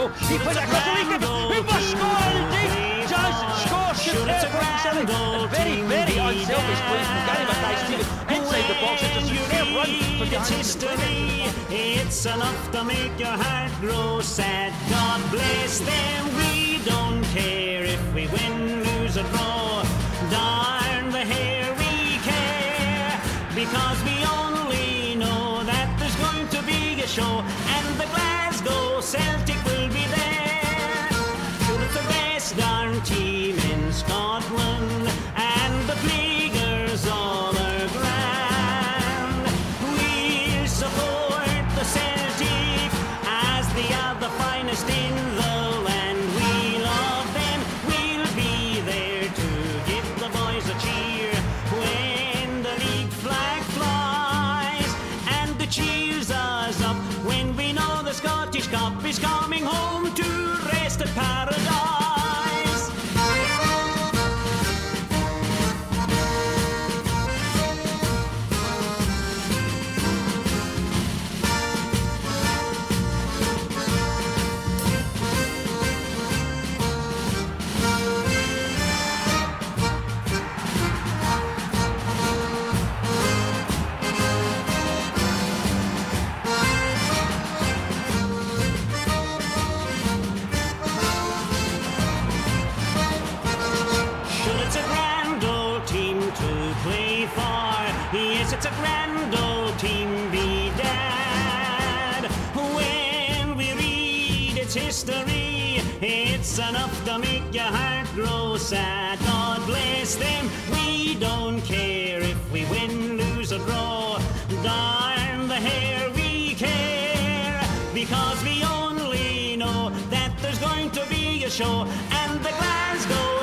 Chicago. He put it across the weekend. He must score indeed. Johnson scores superb from Celtic. And very, very unselfish play from Gary Mackay. Inside the box, it's a superb run for It's history. It's enough to make your heart grow sad. God bless them. We don't care if we win, lose, or draw. Darn the hair we care because we show and the Glasgow Celtic will be there. It's the best darn team in Scotland its history, it's enough to make your heart grow sad. God bless them. We don't care if we win, lose, or draw. Darn the hair we care because we only know that there's going to be a show and the Glasgow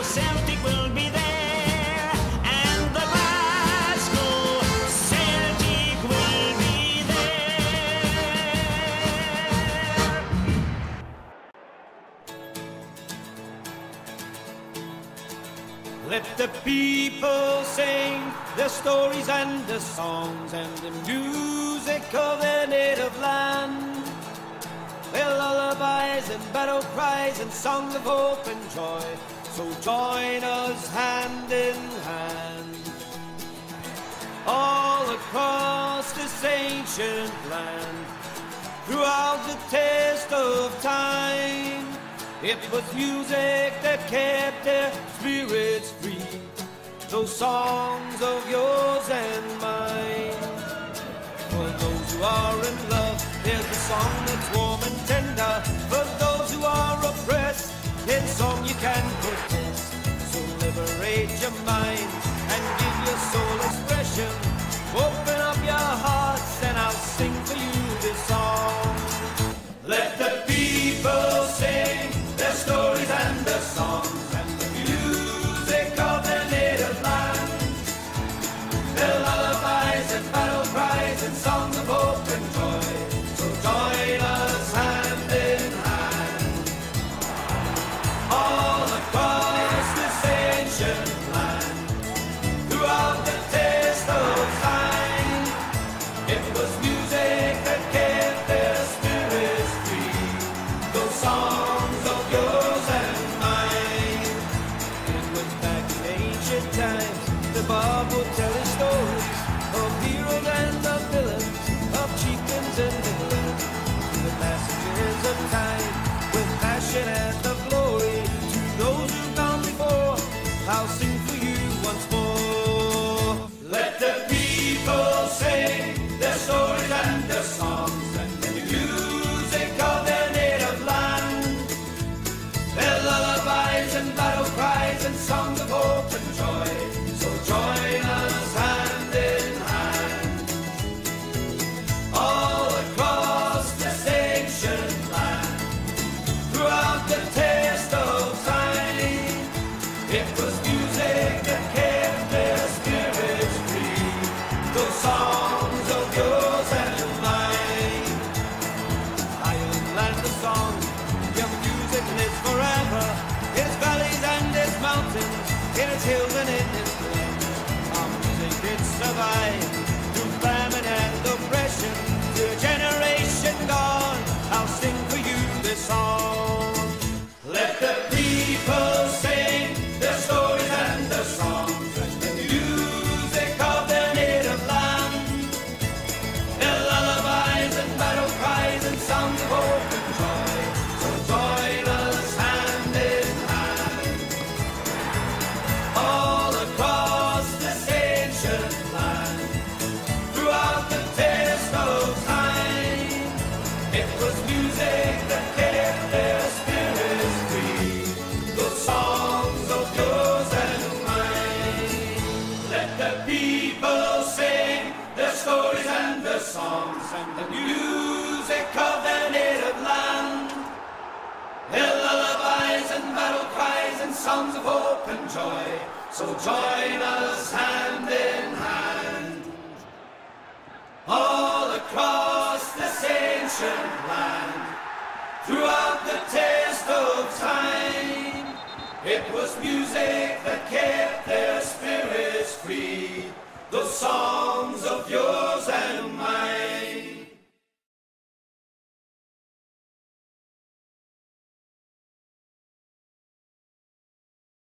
Let the people sing their stories and their songs and the music of their native land. Their lullabies and battle cries and songs of hope and joy. So join us hand in hand. All across this ancient land, throughout the test of time. It was music that kept their spirits free. Those songs of yours and mine. For those who are in love, there's a song that's warm and tender. For those who are oppressed, it's a song you can protest. So liberate your mind music of their native land. Their lullabies and battle cries and songs of hope and joy. So join us hand in hand. All across this ancient land, throughout the test of time, it was music